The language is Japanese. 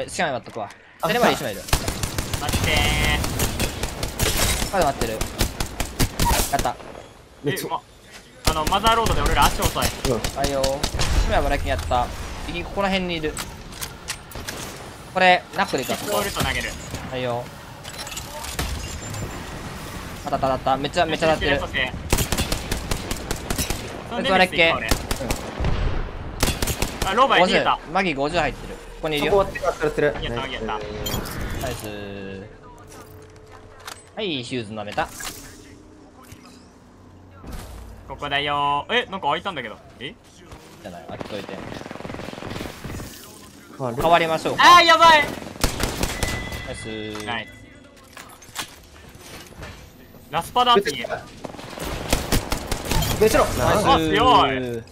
え好きなの待っとくわ。テレマリ一枚いる待って。まだ待ってる。やった。めっちゃあのマザーロードで俺ら足遅いはいよ。今はブラキンやった。右ここら辺にいる。これナックでいくわ。ボールと投げる。はいよ。当たった当たった。めっちゃめっちゃ当たってる。これだっけ。俺あローバー逃げた50マギ50入ってる。ここにいるよ。そこ終わってる終わってる。やったやった。ナイス。はいヒューズ舐めた。ここだよ。ーえなんか開いたんだけど。え？じゃない開けといて。変わりましょう。かあーやばい。ナイス。ナイス。ラスパダーって言え別のナイス。あ強い